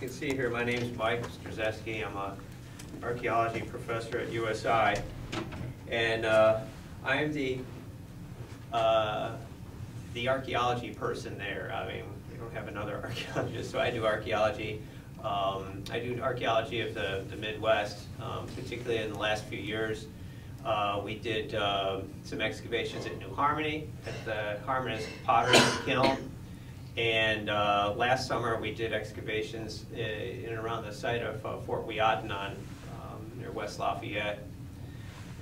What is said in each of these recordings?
you can see here, my name is Mike Strezewski. I'm an archaeology professor at USI. And uh, I am the, uh, the archaeology person there. I mean, we don't have another archaeologist, so I do archaeology. Um, I do archaeology of the, the Midwest, um, particularly in the last few years. Uh, we did uh, some excavations at New Harmony, at the Harmonist Pottery Kiln. And uh, last summer, we did excavations uh, in and around the site of uh, Fort Ouiatenon um, near West Lafayette.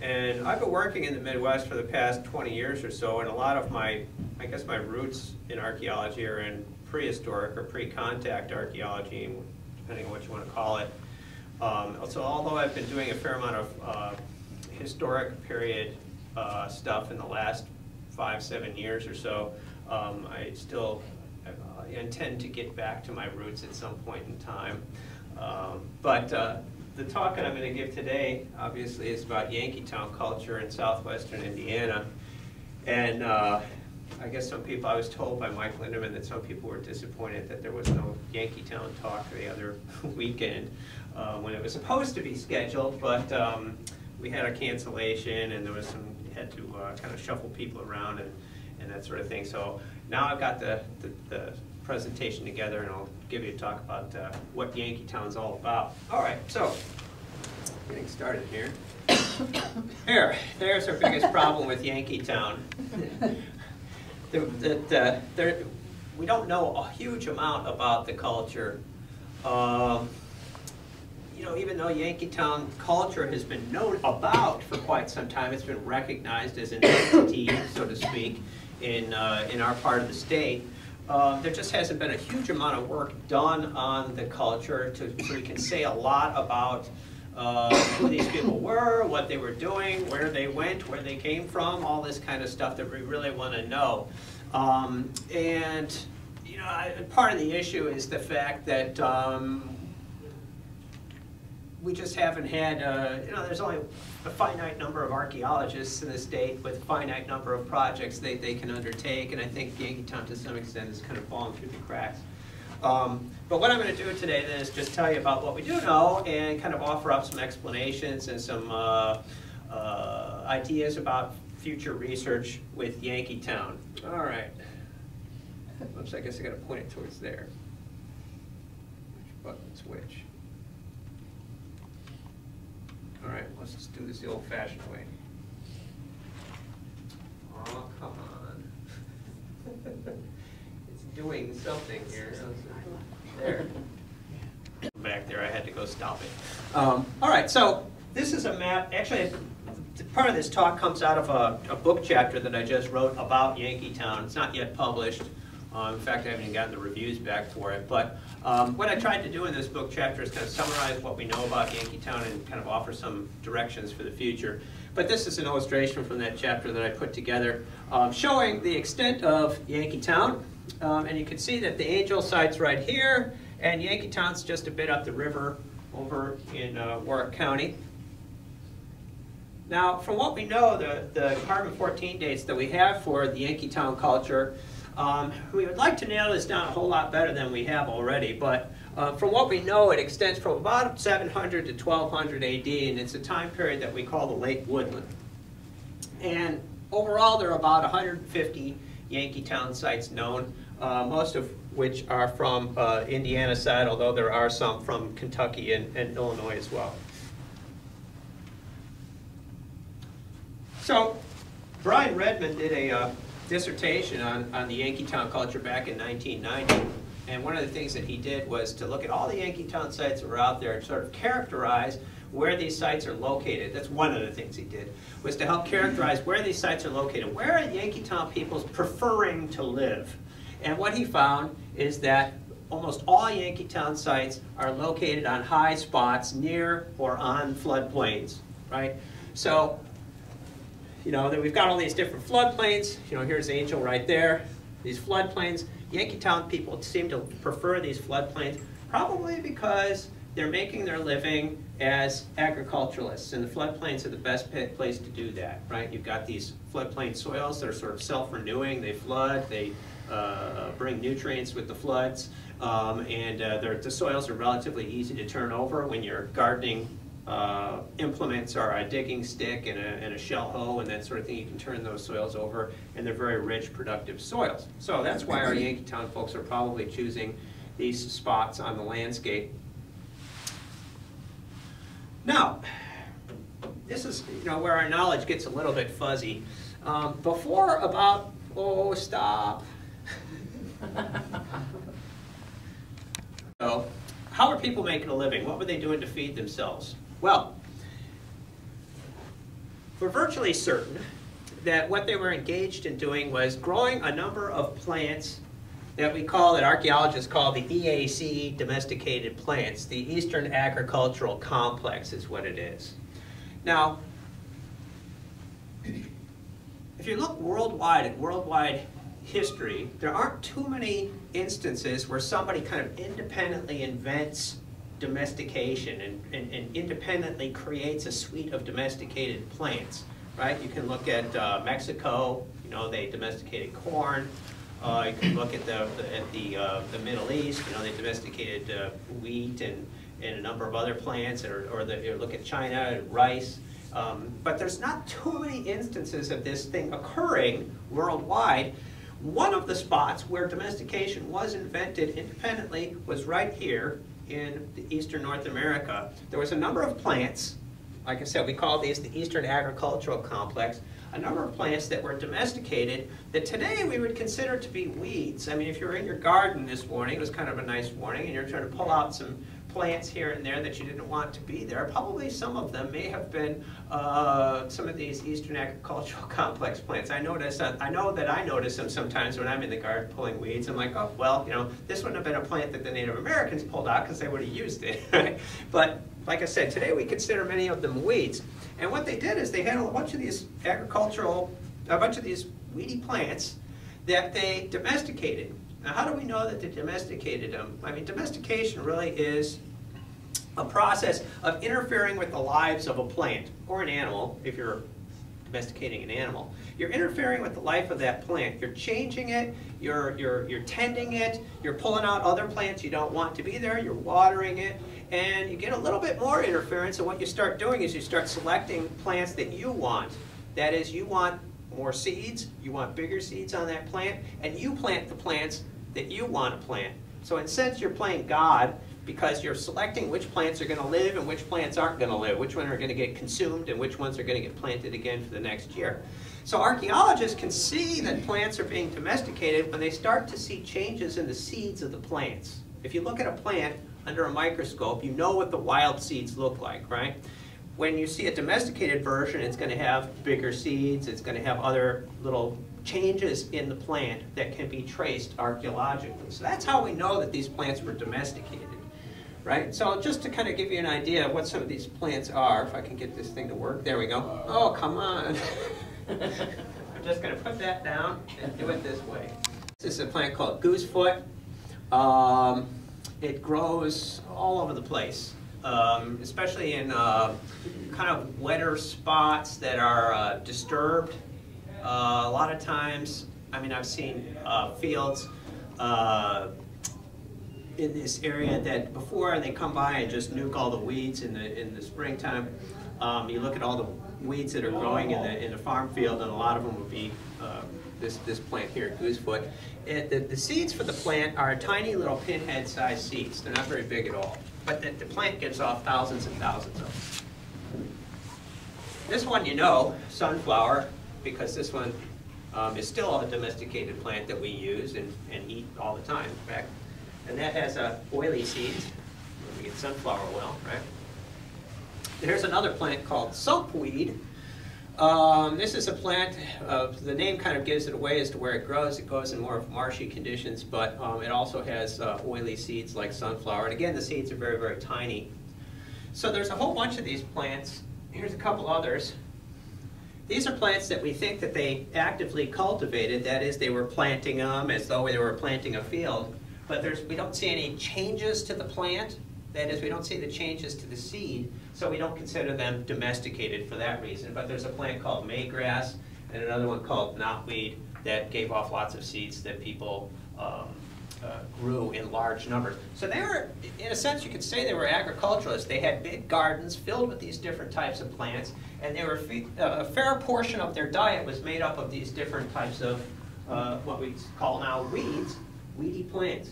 And I've been working in the Midwest for the past 20 years or so, and a lot of my, I guess my roots in archaeology are in prehistoric or pre-contact archaeology, depending on what you want to call it. Um, so although I've been doing a fair amount of uh, historic period uh, stuff in the last five, seven years or so, um, I still intend to get back to my roots at some point in time. Um, but uh, the talk that I'm going to give today, obviously, is about Yankeetown culture in southwestern Indiana. And uh, I guess some people, I was told by Mike Linderman that some people were disappointed that there was no Yankeetown talk the other weekend uh, when it was supposed to be scheduled, but um, we had a cancellation and there was some, had to uh, kind of shuffle people around and, and that sort of thing. So now I've got the, the, the presentation together and I'll give you a talk about uh, what Yankeetown's all about. All right, so getting started here. Here, there's our biggest problem with the, the, there, we don't know a huge amount about the culture. Um, you know, even though Yankeetown culture has been known about for quite some time, it's been recognized as an entity, so to speak, in, uh, in our part of the state. Uh, there just hasn't been a huge amount of work done on the culture to, so we can say a lot about uh, who these people were, what they were doing, where they went, where they came from, all this kind of stuff that we really want to know. Um, and you know, I, part of the issue is the fact that um, we just haven't had, uh, you know, there's only a finite number of archaeologists in the state with a finite number of projects they, they can undertake, and I think Yankeetown to some extent is kind of falling through the cracks. Um, but what I'm going to do today then is just tell you about what we do know and kind of offer up some explanations and some uh, uh, ideas about future research with Yankeetown. All right. Oops, I guess I got to point it towards there. Which button's which? All right, let's just do this the old-fashioned way. Oh, come on. it's doing something here. There. Back there, I had to go stop it. Um, all right, so this is a map. Actually, part of this talk comes out of a, a book chapter that I just wrote about Yankeetown. It's not yet published. Uh, in fact, I haven't even gotten the reviews back for it. But um, what I tried to do in this book chapter is kind of summarize what we know about Yankeetown and kind of offer some directions for the future. But this is an illustration from that chapter that I put together um, showing the extent of Yankeetown. Um, and you can see that the Angel site's right here, and Yankeetown's just a bit up the river over in uh, Warrick County. Now, from what we know, the, the carbon-14 dates that we have for the Yankeetown culture um, we would like to nail this down a whole lot better than we have already, but uh, from what we know, it extends from about 700 to 1200 AD, and it's a time period that we call the Late Woodland. And overall, there are about 150 Yankeetown sites known, uh, most of which are from uh, Indiana side, although there are some from Kentucky and, and Illinois as well. So, Brian Redmond did a uh, dissertation on, on the Yankeetown culture back in 1990. And one of the things that he did was to look at all the Yankeetown sites that were out there and sort of characterize where these sites are located. That's one of the things he did, was to help characterize where these sites are located. Where are Yankeetown peoples preferring to live? And what he found is that almost all Yankeetown sites are located on high spots near or on floodplains, right? So you know, that we've got all these different floodplains. You know, here's Angel right there. These floodplains. Yankeetown people seem to prefer these floodplains, probably because they're making their living as agriculturalists, and the floodplains are the best place to do that, right? You've got these floodplain soils that are sort of self-renewing. They flood, they uh, bring nutrients with the floods, Um, and uh, the soils are relatively easy to turn over when you're gardening uh, implements are a digging stick and a, and a, shell hoe and that sort of thing. You can turn those soils over and they're very rich, productive soils. So that's why our Yankeetown folks are probably choosing these spots on the landscape. Now, this is you know where our knowledge gets a little bit fuzzy. Um, before about, oh, stop. so, how are people making a living? What were they doing to feed themselves? Well, we're virtually certain that what they were engaged in doing was growing a number of plants that we call, that archaeologists call the EAC domesticated plants. The Eastern Agricultural Complex is what it is. Now, if you look worldwide at worldwide history, there aren't too many instances where somebody kind of independently invents domestication and, and, and, independently creates a suite of domesticated plants, right? You can look at uh, Mexico, you know, they domesticated corn. Uh, you can look at the, the at the, uh, the Middle East, you know, they domesticated uh, wheat and, and a number of other plants, or, or the, look at China, rice. Um, but there's not too many instances of this thing occurring worldwide. One of the spots where domestication was invented independently was right here in eastern North America. There was a number of plants, like I said, we call these the Eastern Agricultural Complex, a number of plants that were domesticated that today we would consider to be weeds. I mean, if you were in your garden this morning, it was kind of a nice morning, and you're trying to pull out some plants here and there that you didn't want to be there. Probably some of them may have been uh, some of these Eastern Agricultural Complex plants. I notice, uh, I know that I notice them sometimes when I'm in the garden pulling weeds. I'm like, oh, well, you know, this wouldn't have been a plant that the Native Americans pulled out because they would have used it. But like I said, today we consider many of them weeds. And what they did is they had a bunch of these agricultural, a bunch of these weedy plants that they domesticated. Now, how do we know that they domesticated them? I mean, domestication really is a process of interfering with the lives of a plant or an animal, if you're domesticating an animal. You're interfering with the life of that plant. You're changing it, you're, you're, you're tending it, you're pulling out other plants you don't want to be there, you're watering it, and you get a little bit more interference, and what you start doing is you start selecting plants that you want. That is, you want more seeds, you want bigger seeds on that plant, and you plant the plants that you want to plant. So in a sense, you're playing God because you're selecting which plants are going to live and which plants aren't going to live, which ones are going to get consumed and which ones are going to get planted again for the next year. So archaeologists can see that plants are being domesticated when they start to see changes in the seeds of the plants. If you look at a plant under a microscope, you know what the wild seeds look like, right? When you see a domesticated version, it's going to have bigger seeds, it's going to have other little changes in the plant that can be traced archaeologically. So that's how we know that these plants were domesticated right? So just to kind of give you an idea of what some of these plants are, if I can get this thing to work, there we go. Oh, come on. I'm just going to put that down and do it this way. This is a plant called goosefoot. Um, it grows all over the place, um, especially in uh, kind of wetter spots that are uh, disturbed. Uh, a lot of times, I mean, I've seen uh, fields uh, in this area that before they come by and just nuke all the weeds in the in the springtime. Um, you look at all the weeds that are growing in the in the farm field, and a lot of them would be uh, this this plant here, goosefoot. The, the seeds for the plant are tiny little pinhead-sized seeds. They're not very big at all, but the, the plant gives off thousands and thousands of. This one you know, sunflower, because this one um, is still a domesticated plant that we use and, and eat all the time. In fact, and that has uh, oily seeds. We get sunflower oil, right? There's another plant called sumpweed. Um, this is a plant, uh, the name kind of gives it away as to where it grows. It grows in more of marshy conditions, but um, it also has uh, oily seeds like sunflower. And again, the seeds are very, very tiny. So there's a whole bunch of these plants. Here's a couple others. These are plants that we think that they actively cultivated. That is, they were planting them as though they were planting a field but there's, we don't see any changes to the plant. That is, we don't see the changes to the seed, so we don't consider them domesticated for that reason. But there's a plant called maygrass and another one called knotweed that gave off lots of seeds that people um, uh, grew in large numbers. So they were, in a sense, you could say they were agriculturalists. They had big gardens filled with these different types of plants, and they were uh, a fair portion of their diet was made up of these different types of uh, what we call now weeds, weedy plants.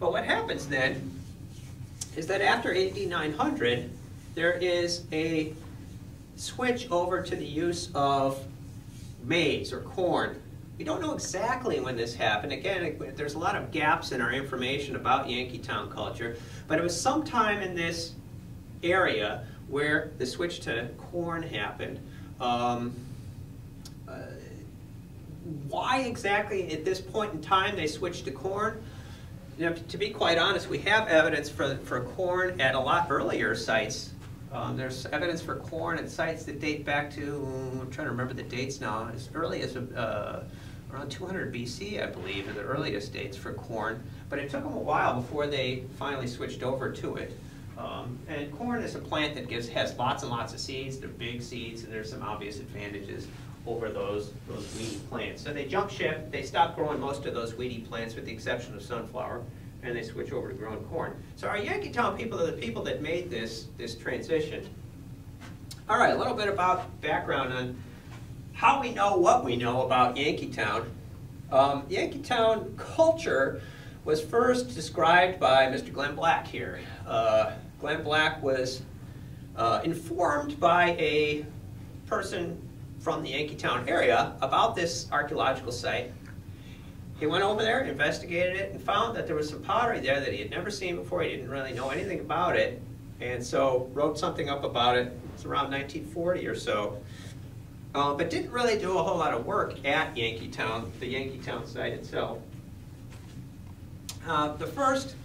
But what happens then is that after AD 900, there is a switch over to the use of maize or corn. We don't know exactly when this happened. Again, there's a lot of gaps in our information about Yankeetown culture, but it was sometime in this area where the switch to corn happened. Um, uh, why exactly at this point in time they switched to corn? You know, to be quite honest, we have evidence for, for corn at a lot earlier sites um, there's evidence for corn at sites that date back to, I'm trying to remember the dates now, as early as uh, around 200 BC, I believe, are the earliest dates for corn. But it took them a while before they finally switched over to it. Um, and corn is a plant that gives has lots and lots of seeds. They're big seeds, and there's some obvious advantages over those, those weedy plants. So they jump ship. They stop growing most of those weedy plants with the exception of sunflower and they switch over to growing corn. So our Yankeetown people are the people that made this, this transition. All right, a little bit about background on how we know what we know about Yankeetown. Um, Yankeetown culture was first described by Mr. Glenn Black here. Uh, Glenn Black was uh, informed by a person from the Yankeetown area about this archaeological site he went over there, investigated it, and found that there was some pottery there that he had never seen before. He didn't really know anything about it, and so wrote something up about it. It's around 1940 or so. Uh, but didn't really do a whole lot of work at Yankeetown, the Yankeetown site itself. Uh, the first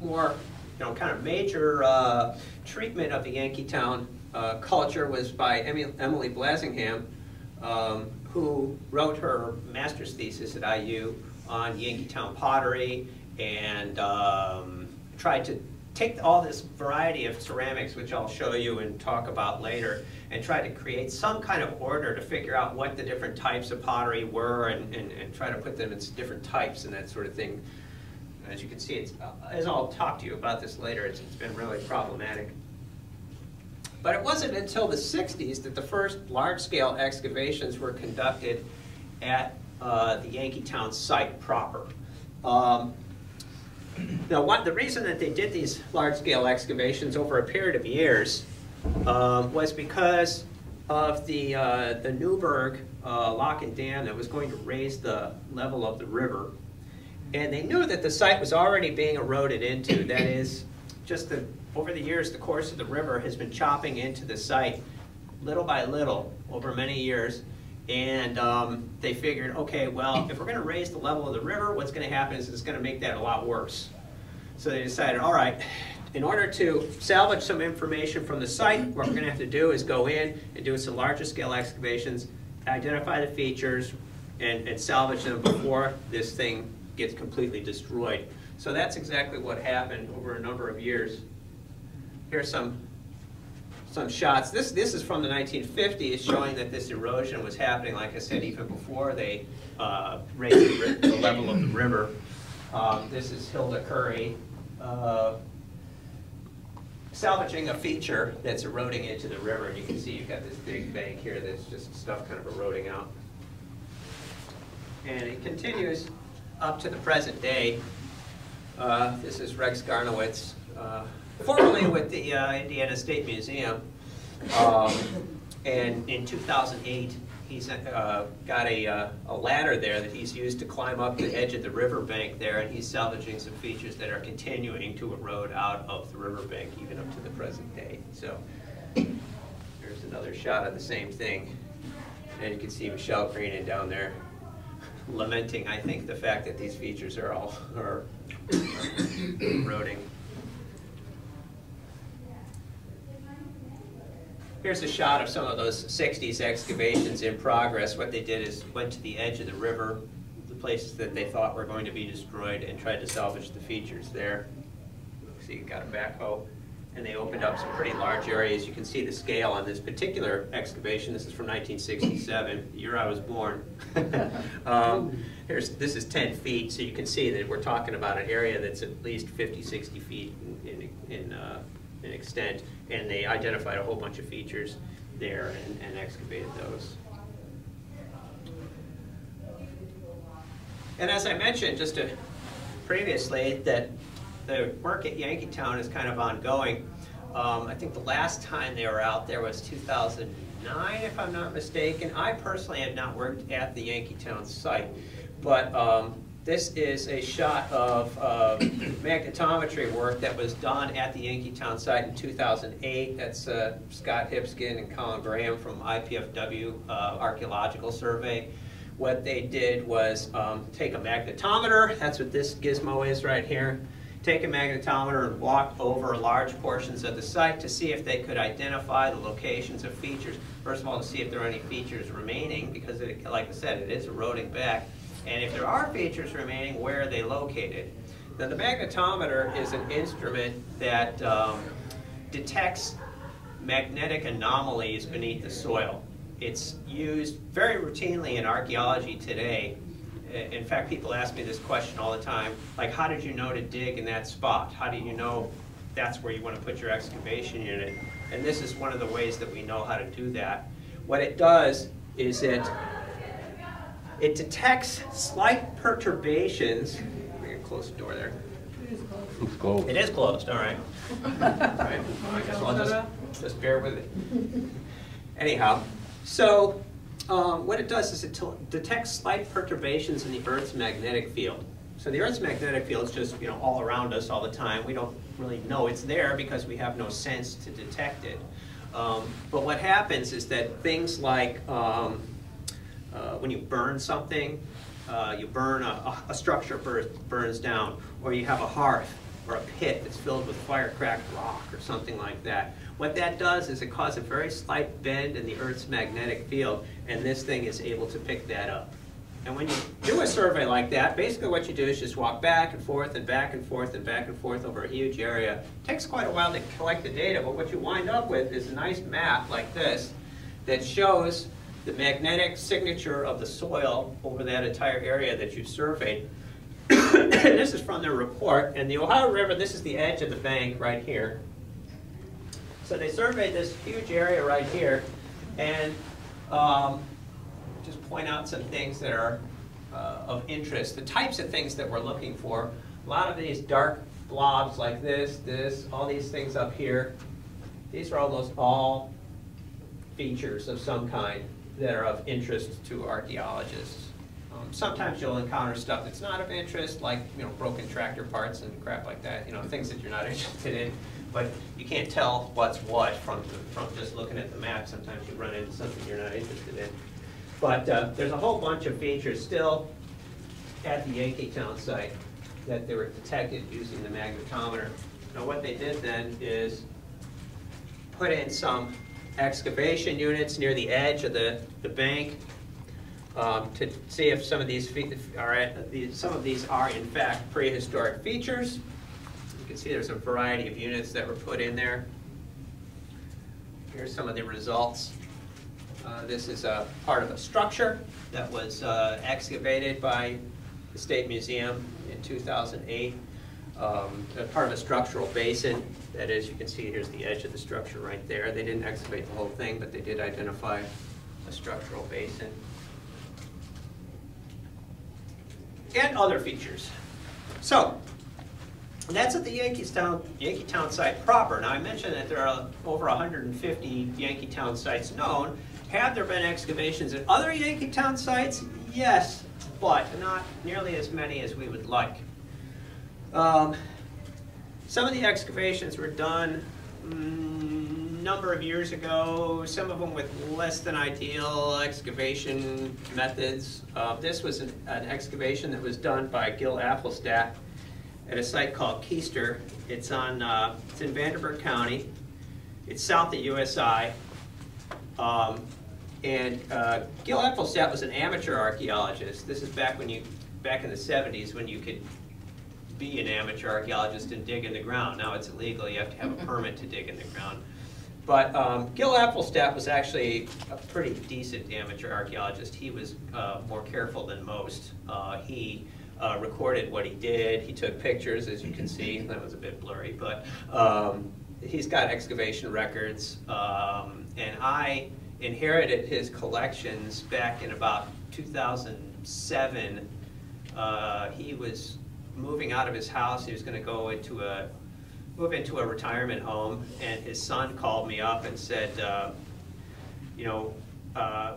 more, you know, kind of major uh, treatment of the Yankeetown uh, culture was by Emily Blasingham, um, who wrote her master's thesis at IU on Yankeetown pottery and um, tried to take all this variety of ceramics, which I'll show you and talk about later, and try to create some kind of order to figure out what the different types of pottery were and, and, and try to put them in different types and that sort of thing. As you can see, it's, as I'll talk to you about this later, it's, it's been really problematic. But it wasn't until the 60s that the first large-scale excavations were conducted at uh, the Yankeetown site proper. Um, now, what, the reason that they did these large-scale excavations over a period of years um, was because of the, uh, the Newburgh uh, lock and dam that was going to raise the level of the river. And they knew that the site was already being eroded into. That is, just the, over the years, the course of the river has been chopping into the site little by little over many years. And um, they figured, okay, well, if we're going to raise the level of the river, what's going to happen is it's going to make that a lot worse. So they decided, all right, in order to salvage some information from the site, what we're going to have to do is go in and do some larger scale excavations, identify the features, and, and salvage them before this thing gets completely destroyed. So that's exactly what happened over a number of years. Here's some some shots. This, this is from the 1950s showing that this erosion was happening, like I said, even before they uh, raised the, the, level of the river. Um, this is Hilda Curry uh, salvaging a feature that's eroding into the river. And you can see you've got this big bank here that's just stuff kind of eroding out. And it continues up to the present day. Uh, this is Rex Garniewicz uh, formerly with the uh, Indiana State Museum. Um, and in 2008, he's uh, got a, uh, a ladder there that he's used to climb up the edge of the riverbank there, and he's salvaging some features that are continuing to erode out of the riverbank even up to the present day. So there's another shot of the same thing. And you can see Michelle Greenan down there lamenting, I think, the fact that these features are all are eroding. Here's a shot of some of those 60s excavations in progress. What they did is went to the edge of the river, the places that they thought were going to be destroyed, and tried to salvage the features there. See, you got a backhoe. and they opened up some pretty large areas. You can see the scale on this particular excavation. This is from 1967, the year I was born. um, here's, this is 10 feet, so you can see that we're talking about an area that's at least 50, 60 feet in, in, in, uh, in extent, and they identified a whole bunch of features there and, and excavated those. And as I mentioned just to, previously, that the work at Yankeetown is kind of ongoing. Um, I think the last time they were out there was 2009, if I'm not mistaken. I personally have not worked at the Yankeetown site, but um, this is a shot of uh, magnetometry work that was done at the Yankeetown site in 2008. That's uh, Scott Hipskind and Colin Graham from IPFW uh, Archaeological Survey. What they did was um, take a magnetometer, that's what this gizmo is right here, take a magnetometer and walk over large portions of the site to see if they could identify the locations of features. First of all, to see if there are any features remaining, because it, like I said, it is eroding back. And if there are features remaining, where are they located? Now the magnetometer is an instrument that um, detects magnetic anomalies beneath the soil. It's used very routinely in archaeology today in fact, people ask me this question all the time, like how did you know to dig in that spot? How do you know that's where you want to put your excavation unit? And this is one of the ways that we know how to do that. What it does is it, it detects slight perturbations. Let me close the door there. It's closed. It is closed, all right. all right. I guess I'll just, just bear with it. Anyhow, so um, what it does is it detects slight perturbations in the Earth's magnetic field. So the Earth's magnetic field is just you know all around us all the time. We don't really know it's there because we have no sense to detect it. Um, but what happens is that things like um, uh, when you burn something, uh, you burn a, a structure burns down, or you have a hearth or a pit that's filled with fire-cracked rock or something like that. What that does is it causes a very slight bend in the Earth's magnetic field, and this thing is able to pick that up. And when you do a survey like that, basically what you do is just walk back and forth and back and forth and back and forth over a huge area. It takes quite a while to collect the data, but what you wind up with is a nice map like this that shows the magnetic signature of the soil over that entire area that you've surveyed. this is from their report, and the Ohio River, this is the edge of the bank right here. So they surveyed this huge area right here and um, just point out some things that are uh, of interest. The types of things that we're looking for. A lot of these dark blobs like this, this, all these things up here. These are almost all features of some kind that are of interest to archaeologists. Um, sometimes you'll encounter stuff that's not of interest, like you know broken tractor parts and crap like that. You know things that you're not interested in but you can't tell what's what from, from just looking at the map. Sometimes you run into something you're not interested in. But uh, there's a whole bunch of features still at the Yankeetown site that they were detected using the magnetometer. Now what they did then is put in some excavation units near the edge of the, the bank um, to see if some of these are some of these are in fact prehistoric features You can see there's a variety of units that were put in there. Here's some of the results. Uh, this is a part of a structure that was uh, excavated by the State Museum in 2008. Um, part of a structural basin. That is, you can see here's the edge of the structure right there. They didn't excavate the whole thing, but they did identify a structural basin. And other features. So, that's at the Yankeetown, Yankeetown site proper. Now I mentioned that there are over 150 Yankeetown sites known. Have there been excavations at other Yankeetown sites? Yes, but not nearly as many as we would like. Um, some of the excavations were done a mm, number of years ago, some of them with less than ideal excavation methods. Uh, this was an, an excavation that was done by Gil Appelstadt at a site called Keister. It's on uh, it's in Vanderburgh County. It's south of USI. Um, and uh, Gil Appelstadt was an amateur archaeologist. This is back when you back in the 70s when you could be an amateur archaeologist and dig in the ground. Now it's illegal, you have to have a permit to dig in the ground. But um, Gil Appelstadt was actually a pretty decent amateur archaeologist. He was uh, more careful than most. Uh, he uh, recorded what he did. He took pictures, as you can see. That was a bit blurry, but um, he's got excavation records. Um, and I inherited his collections back in about 2007. Uh, he was moving out of his house. He was going to go into a move into a retirement home, and his son called me up and said, uh, you know, uh,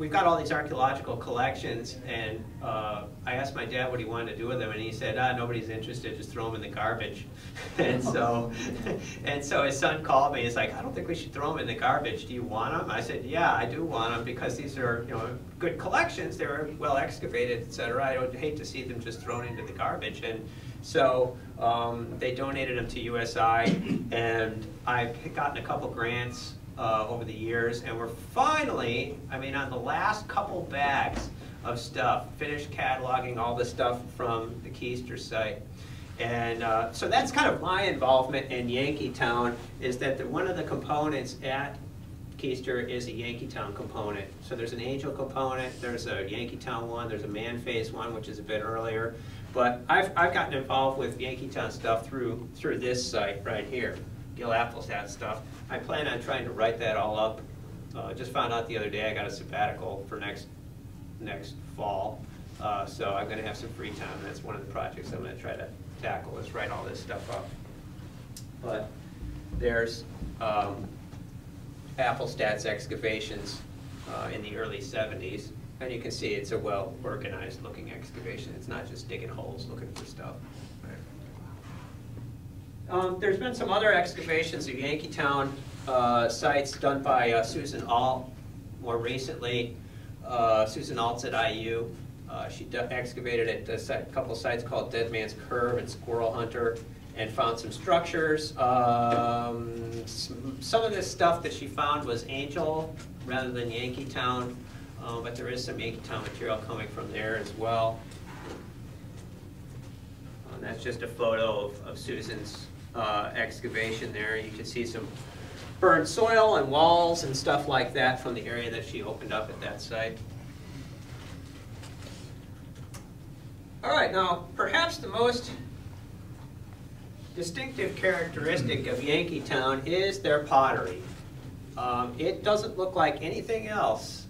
we've got all these archaeological collections, and uh, I asked my dad what he wanted to do with them, and he said, ah, nobody's interested, just throw them in the garbage. and so, and so his son called me. He's like, I don't think we should throw them in the garbage. Do you want them? I said, Yeah, I do want them because these are, you know, good collections. They're well excavated, et cetera. I would hate to see them just thrown into the garbage. And so um, they donated them to USI, and I've gotten a couple grants uh, over the years, and we're finally, I mean, on the last couple bags of stuff, finished cataloging all the stuff from the Keister site. And uh, so that's kind of my involvement in Yankeetown, is that the, one of the components at Keister is a Yankeetown component. So there's an Angel component, there's a Yankeetown one, there's a Mann Phase one, which is a bit earlier. But I've, I've gotten involved with Yankeetown stuff through, through this site right here, Gil Appelstadt stuff. I plan on trying to write that all up. Uh, just found out the other day I got a sabbatical for next, next fall. Uh, so I'm gonna have some free time. That's one of the projects I'm gonna try to tackle is write all this stuff up. But there's um, Appelstadt's excavations uh, in the early 70s. And you can see it's a well-organized looking excavation. It's not just digging holes looking for stuff. Um, there's been some other excavations of Yankeetown uh, sites done by uh, Susan Alt more recently. Uh, Susan Alt's at IU. Uh, she excavated at a couple sites called Dead Man's Curve and Squirrel Hunter and found some structures. Um, some, some, of this stuff that she found was Angel rather than Yankeetown. Um, but there is some Yankeetown material coming from there as well. And that's just a photo of, of Susan's uh, excavation there. You can see some burned soil and walls and stuff like that from the area that she opened up at that site. All right, now perhaps the most distinctive characteristic of Yankeetown is their pottery. Um, it doesn't look like anything else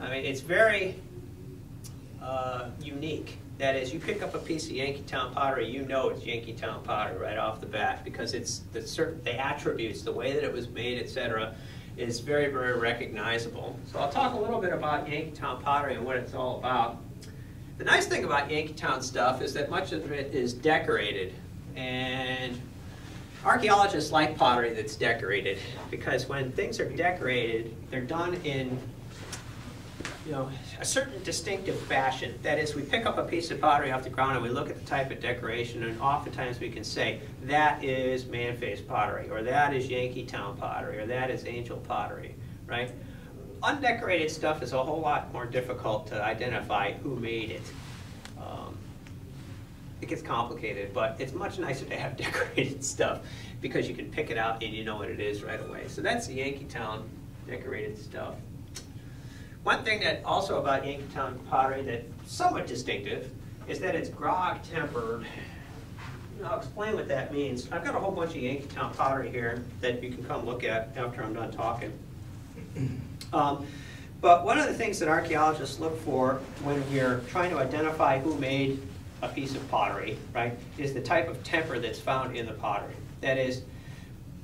I mean, it's very uh, unique. That is, you pick up a piece of Yankeetown pottery, you know it's Yankeetown pottery right off the bat because it's the certain the attributes, the way that it was made, etc., is very, very recognizable. So I'll talk a little bit about Yankeetown pottery and what it's all about. The nice thing about Yankeetown stuff is that much of it is decorated, and archaeologists like pottery that's decorated because when things are decorated, they're done in you know, a certain distinctive fashion. That is, we pick up a piece of pottery off the ground and we look at the type of decoration, and oftentimes we can say, that is man-faced pottery, or that is Yankeetown pottery, or that is angel pottery, right? Undecorated stuff is a whole lot more difficult to identify who made it. Um, it gets complicated, but it's much nicer to have decorated stuff because you can pick it out and you know what it is right away. So that's the Yankeetown decorated stuff. One thing that also about Yankeetown pottery that's somewhat distinctive is that it's grog tempered. I'll explain what that means. I've got a whole bunch of Yankeetown pottery here that you can come look at after I'm done talking. Um, but one of the things that archaeologists look for when we're trying to identify who made a piece of pottery, right, is the type of temper that's found in the pottery. That is,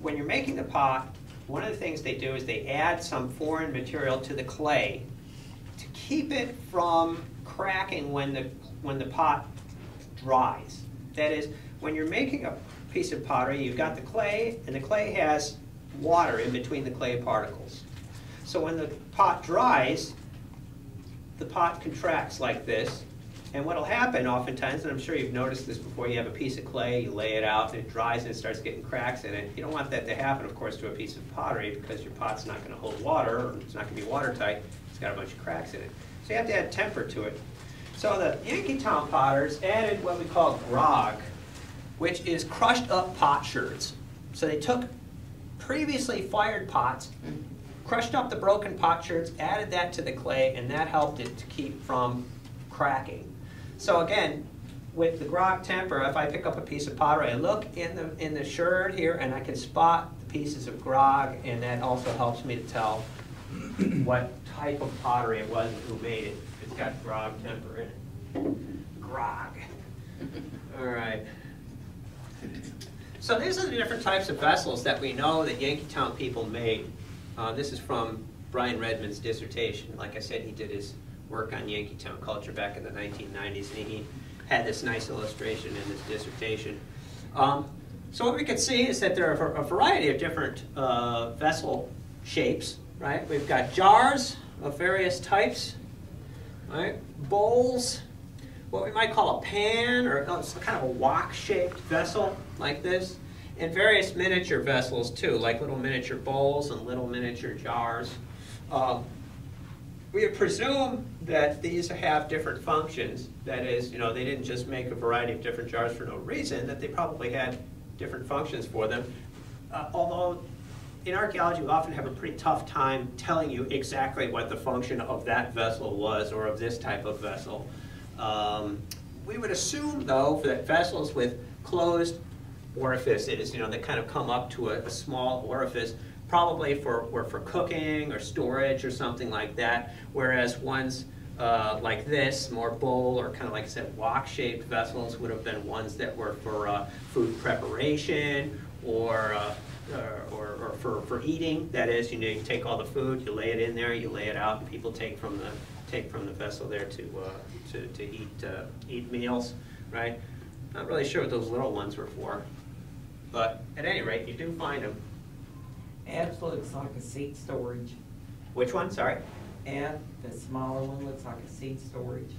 when you're making the pot, one of the things they do is they add some foreign material to the clay to keep it from cracking when the, when the pot dries. That is, when you're making a piece of pottery, you've got the clay, and the clay has water in between the clay particles. So when the pot dries, the pot contracts like this, and what will happen oftentimes, and I'm sure you've noticed this before, you have a piece of clay, you lay it out, and it dries and it starts getting cracks in it. You don't want that to happen, of course, to a piece of pottery because your pot's not going to hold water, or it's not going to be watertight. It's got a bunch of cracks in it. So you have to add temper to it. So the Yankee Yankeetown potters added what we call grog, which is crushed up potsherds. So they took previously fired pots, crushed up the broken potsherds, added that to the clay, and that helped it to keep from cracking. So again, with the grog temper, if I pick up a piece of pottery, I look in the in the sherd here, and I can spot the pieces of grog, and that also helps me to tell what type of pottery it was and who made it. It's got grog temper in it. Grog. All right. So these are the different types of vessels that we know that Yankeetown people made. Uh, this is from Brian Redmond's dissertation. Like I said, he did his work on Yankeetown culture back in the 1990s, and he had this nice illustration in his dissertation. Um, so what we can see is that there are a variety of different uh, vessel shapes, right? We've got jars of various types, right? Bowls, what we might call a pan or kind of a wok-shaped vessel like this, and various miniature vessels too, like little miniature bowls and little miniature jars. Um, we presume that these have different functions. That is, you know, they didn't just make a variety of different jars for no reason, that they probably had different functions for them. Uh, although in archaeology, we often have a pretty tough time telling you exactly what the function of that vessel was or of this type of vessel. Um, we would assume, though, that vessels with closed orifices, you know, that kind of come up to a, a small orifice, probably for, were for cooking or storage or something like that, whereas ones uh, like this, more bowl or kind of like I said, wok-shaped vessels would have been ones that were for uh, food preparation or, uh, or, or, for, for eating. That is, you know, you take all the food, you lay it in there, you lay it out, and people take from the take from the vessel there to uh, to, to eat uh, eat meals, right? Not really sure what those little ones were for, but at any rate, you do find them. F looks like a seed storage. Which one? Sorry. F, the smaller one, looks like a seed storage.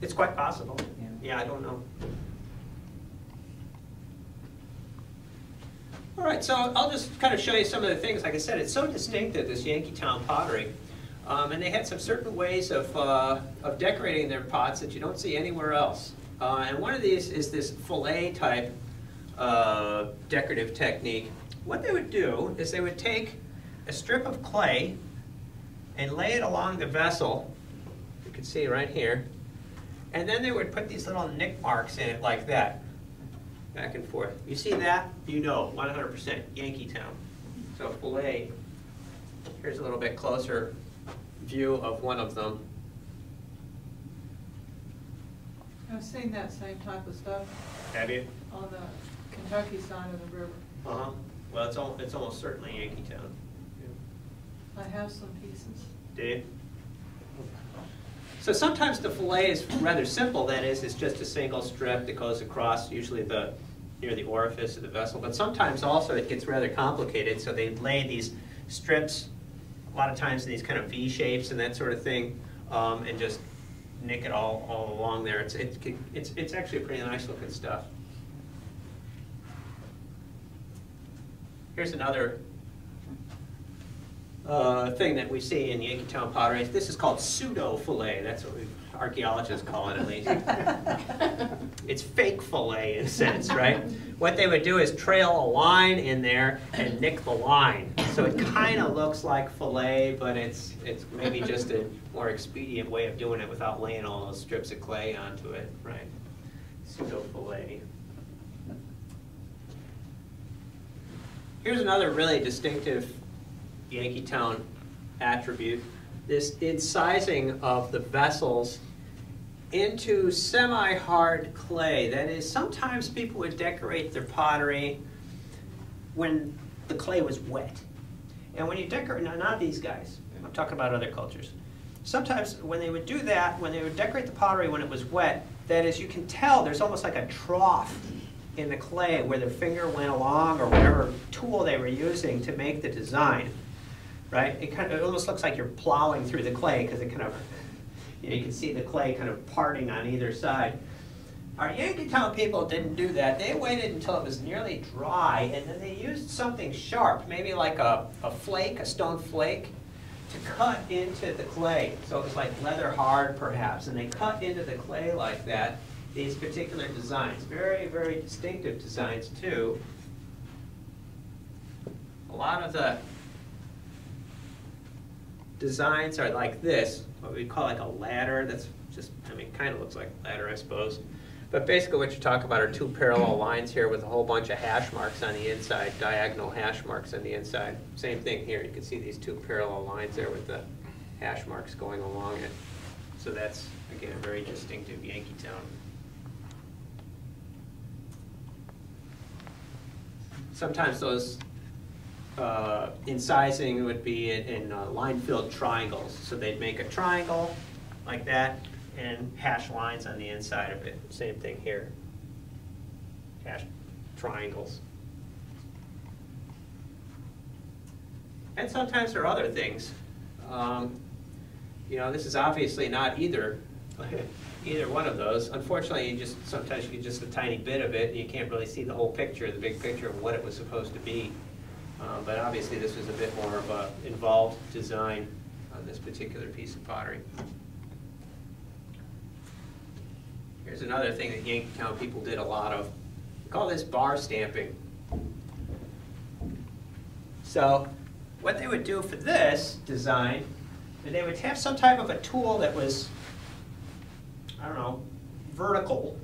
It's quite possible. Yeah. Yeah, I don't know. All right, so I'll just kind of show you some of the things. Like I said, it's so distinctive, this Yankeetown pottery. Um, and they had some certain ways of, uh, of decorating their pots that you don't see anywhere else. Uh, and one of these is this fillet type uh, decorative technique. What they would do is they would take a strip of clay and lay it along the vessel. You can see right here. And then they would put these little nick marks in it like that, back and forth. You see that? You know, 100% Yankeetown. So fillet. Here's a little bit closer view of one of them. I've seen that same type of stuff Have you? on the Kentucky side of the river. Uh-huh. Well, it's, al it's almost certainly Yankee Yankeetown. I have some pieces. Do you? So sometimes the fillet is rather simple. That is, it's just a single strip that goes across usually the near the orifice of the vessel. But sometimes also it gets rather complicated. So they lay these strips a lot of times in these kind of V shapes and that sort of thing, um, and just nick it all, all along there. It's, it, it's, it's actually pretty nice looking stuff. Here's another uh, thing that we see in Yankeetown pottery. This is called pseudo fillet. That's what we archaeologists call it at least. it's fake fillet in a sense, right? What they would do is trail a line in there and nick the line. So it kind of looks like fillet, but it's it's maybe just a more expedient way of doing it without laying all those strips of clay onto it, right? Pseudo fillet. Here's another really distinctive Yankeetown attribute. This incising of the vessels into semi-hard clay. That is, sometimes people would decorate their pottery when the clay was wet. And when you decorate, now not these guys, I'm talking about other cultures. Sometimes when they would do that, when they would decorate the pottery when it was wet, that is, you can tell there's almost like a trough in the clay where the finger went along or whatever tool they were using to make the design, right? It kind of it almost looks like you're plowing through the clay because it kind of you, know, you can see the clay kind of parting on either side. Our Yankeetown people didn't do that. They waited until it was nearly dry, and then they used something sharp, maybe like a, a flake, a stone flake, to cut into the clay. So it was like leather hard perhaps, and they cut into the clay like that, these particular designs. Very, very distinctive designs too. A lot of the designs are like this, what we call like a ladder, that's just, I mean, kind of looks like a ladder, I suppose. But basically what you're talking about are two parallel lines here with a whole bunch of hash marks on the inside, diagonal hash marks on the inside. Same thing here, you can see these two parallel lines there with the hash marks going along it. So that's, again, a very distinctive Yankee Town. Sometimes those uh, incising would be in, in uh, line-filled triangles. So they'd make a triangle like that and hash lines on the inside of it. Same thing here. Hash triangles. And sometimes there are other things. Um, you know, this is obviously not either, either one of those. Unfortunately, you just, sometimes you get just a tiny bit of it, and you can't really see the whole picture, the big picture of what it was supposed to be. Uh, But obviously, this was a bit more of an involved design on this particular piece of pottery. Here's another thing that Yankeetown people did a lot of. We call this bar stamping. So what they would do for this design, is they would have some type of a tool that was, I don't know, vertical,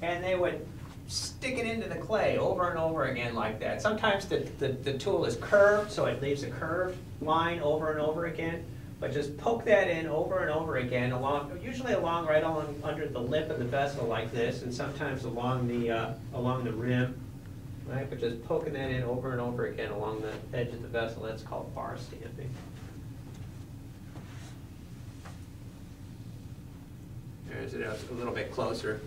and they would stick it into the clay over and over again like that. Sometimes the, the, the tool is curved, so it leaves a curved line over and over again. But just poke that in over and over again, along, usually along right along under the lip of the vessel like this, and sometimes along the, uh, along the rim. Right, but just poking that in over and over again along the edge of the vessel, that's called bar stamping. There's it a little bit closer.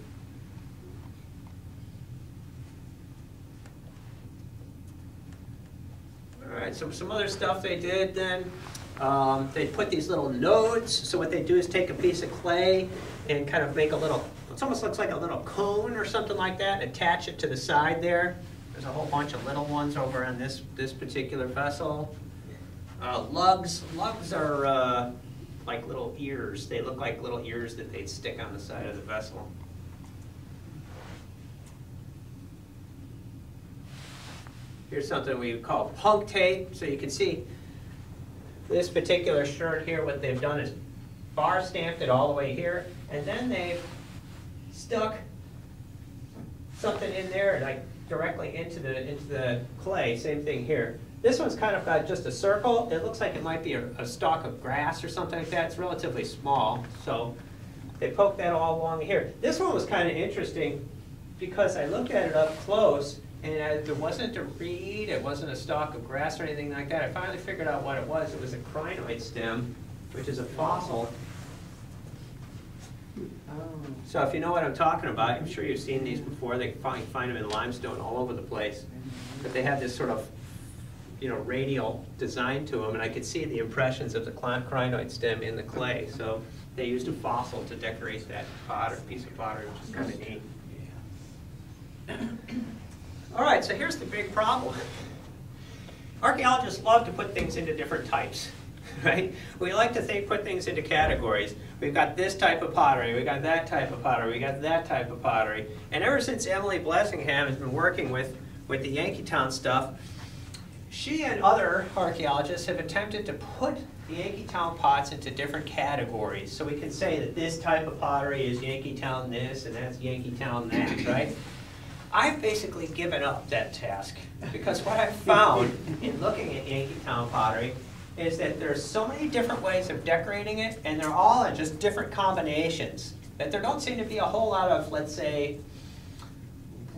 All right, so some other stuff they did then. Um, they put these little nodes. So what they do is take a piece of clay and kind of make a little, it almost looks like a little cone or something like that, attach it to the side there. There's a whole bunch of little ones over on this, this particular vessel. Uh, lugs, lugs are uh, like little ears. They look like little ears that they'd stick on the side of the vessel. Here's something we call punctate. So you can see this particular shirt here, what they've done is bar stamped it all the way here, and then they've stuck something in there, like directly into the, into the clay, same thing here. This one's kind of got just a circle. It looks like it might be a, a stalk of grass or something like that. It's relatively small, so they poked that all along here. This one was kind of interesting because I looked at it up close, and uh, there wasn't a reed, it wasn't a stalk of grass or anything like that. I finally figured out what it was. It was a crinoid stem, which is a fossil. So if you know what I'm talking about, I'm sure you've seen these before. They find, find them in limestone all over the place. But they have this sort of, you know, radial design to them, and I could see the impressions of the crinoid stem in the clay. So they used a fossil to decorate that pot or piece of pottery, which is kind of neat. All right, so here's the big problem. Archaeologists love to put things into different types, right? We like to think, put things into categories. We've got this type of pottery, we've got that type of pottery, we've got that type of pottery. And ever since Emily Blasingham has been working with, with the Yankeetown stuff, she and other archaeologists have attempted to put the Yankeetown pots into different categories. So we can say that this type of pottery is Yankeetown this and that's Yankeetown that, right? I've basically given up that task because what I've found in looking at Yankeetown pottery is that there's so many different ways of decorating it and they're all in just different combinations that there don't seem to be a whole lot of, let's say,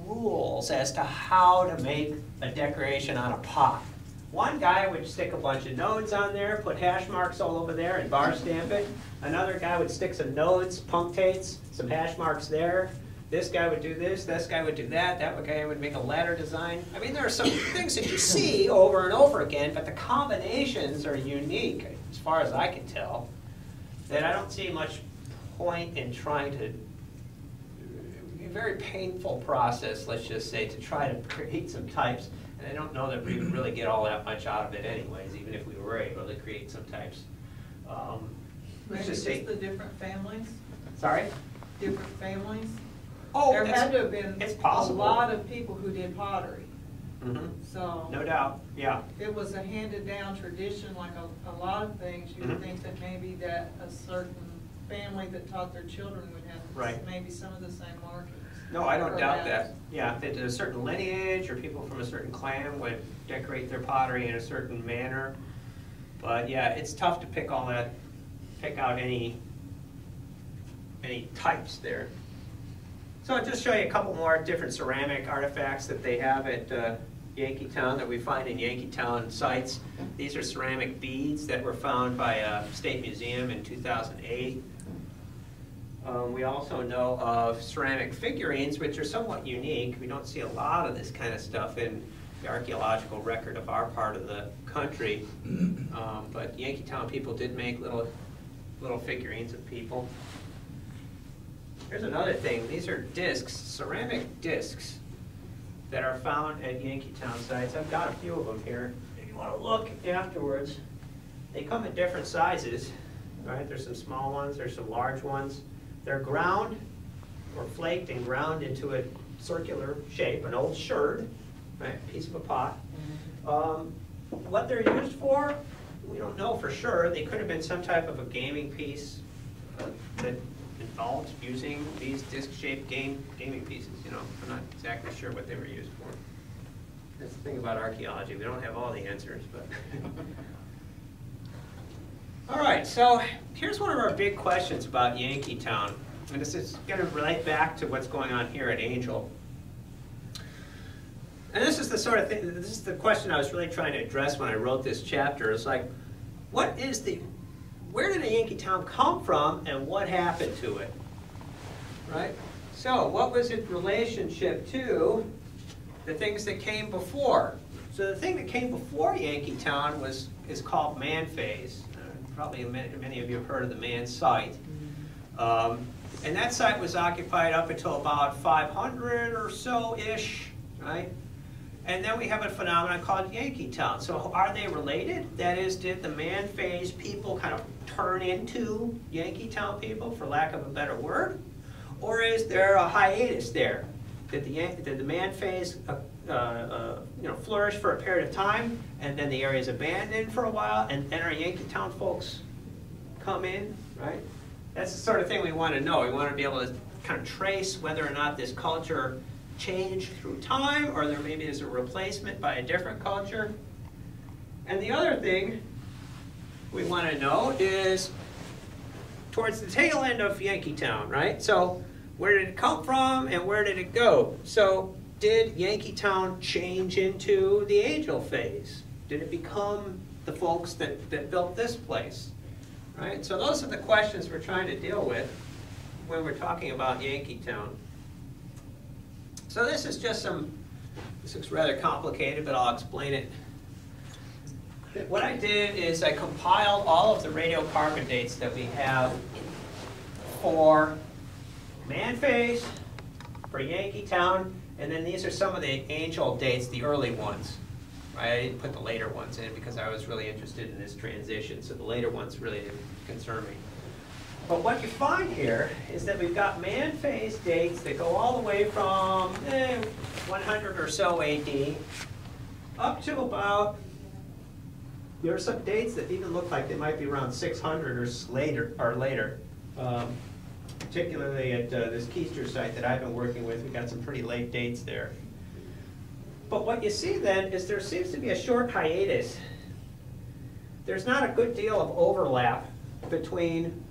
rules as to how to make a decoration on a pot. One guy would stick a bunch of nodes on there, put hash marks all over there and bar stamp it. Another guy would stick some nodes, punctates, some hash marks there. This guy would do this, this guy would do that, that guy would make a ladder design. I mean, there are some things that you see over and over again, but the combinations are unique, as far as I can tell, that I don't see much point in trying to a very painful process, let's just say, to try to create some types. And I don't know that we would really get all that much out of it anyways, even if we were able to create some types. Um, Let's Maybe just just say, the different families, sorry? different families? Oh, There had to have been it's a possible. lot of people who did pottery, Mhm. so. No doubt, yeah. It was a handed down tradition, like a, a lot of things, you would Mhm. think that maybe that a certain family that taught their children would have Right. maybe some of the same markings. No, I don't doubt Perhaps. that. Yeah, that a certain lineage or people from a certain clan would decorate their pottery in a certain manner. But yeah, it's tough to pick all that, pick out any, any types there. So I'll just show you a couple more different ceramic artifacts that they have at uh, Yankeetown, that we find in Yankeetown sites. These are ceramic beads that were found by a state museum in 2008. Um, we also know of ceramic figurines, which are somewhat unique. We don't see a lot of this kind of stuff in the archaeological record of our part of the country. Um, but Yankeetown people did make little, little figurines of people. Here's another thing. These are discs, ceramic discs, that are found at Yankeetown sites. I've got a few of them here. If you want to look afterwards, they come in different sizes, right? There's some small ones, there's some large ones. They're ground or flaked and ground into a circular shape, an old sherd, right, piece of a pot. Um, What they're used for, we don't know for sure. They could have been some type of a gaming piece uh, that involved using these disc-shaped game, gaming pieces, you know. I'm not exactly sure what they were used for. That's the thing about archaeology, we don't have all the answers, but. All right, so here's one of our big questions about Yankeetown. And this is going to relate back to what's going on here at Angel. And this is the sort of thing, this is the question I was really trying to address when I wrote this chapter. It's like, what is the, where did a Yankeetown come from and what happened to it? Right? So, what was its relationship to the things that came before? So the thing that came before Yankeetown was, is called Mann phase. Uh, Probably many, many of you have heard of the Mann site. Um, and that site was occupied up until about 500 or so-ish, right? And then we have a phenomenon called Yankeetown. So are they related? That is, did the Mann phase people kind of turn into Yankeetown people, for lack of a better word? Or is there a hiatus there? Did the, did the Mann phase uh, uh, uh, you know, flourish for a period of time, and then the area is abandoned for a while, and then our Yankeetown folks come in, right? That's the sort of thing we want to know. We want to be able to kind of trace whether or not this culture changed through time, or there maybe is a replacement by a different culture. And the other thing we want to know is towards the tail end of Yankeetown, right? So where did it come from and where did it go? So did Yankeetown change into the Angel phase? Did it become the folks that, that built this place? Right? So those are the questions we're trying to deal with when we're talking about Yankeetown. So this is just some, this looks rather complicated, but I'll explain it. What I did is I compiled all of the radiocarbon dates that we have for Mann phase, for Yankeetown, and then these are some of the angel dates, the early ones. I didn't put the later ones in because I was really interested in this transition, so the later ones really didn't concern me. But what you find here is that we've got Mann phase dates that go all the way from eh, 100 or so AD up to about, there are some dates that even look like they might be around 600 or later, or later. Um, Particularly at uh, this Keister site that I've been working with, we've got some pretty late dates there. But what you see then is there seems to be a short hiatus. There's not a good deal of overlap between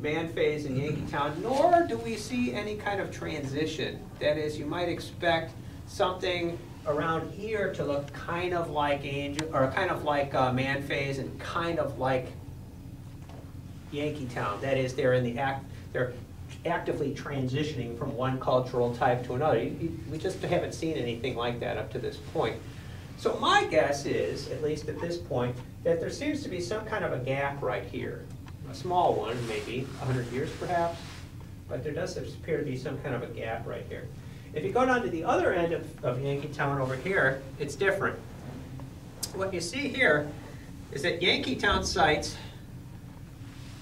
Mann phase and Yankeetown, nor do we see any kind of transition. That is, you might expect something around here to look kind of like Angel, or kind of like uh, Mann phase and kind of like Yankeetown. That is, they're in the act, they're actively transitioning from one cultural type to another. You- you- We just haven't seen anything like that up to this point. So my guess is, at least at this point, that there seems to be some kind of a gap right here. A small one, maybe, 100 years perhaps. but there does appear to be some kind of a gap right here. If you go down to the other end of, of Yankeetown over here, it's different. What you see here is that Yankeetown sites,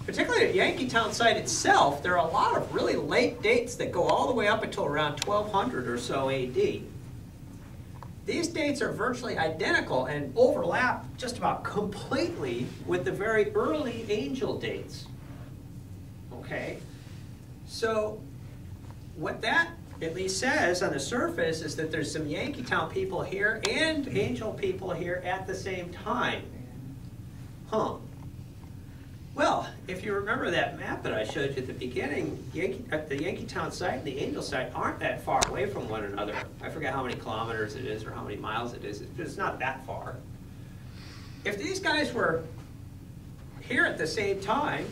particularly at Yankeetown site itself, there are a lot of really late dates that go all the way up until around 1200 or so AD. These dates are virtually identical and overlap just about completely with the very early angel dates. Okay? So, what that at least says on the surface is that there's some Yankeetown people here and angel people here at the same time. Huh. Well, if you remember that map that I showed you at the beginning, Yankee, at the Yankeetown site and the Angel site aren't that far away from one another. I forget how many kilometers it is or how many miles it is, but it's not that far. If these guys were here at the same time,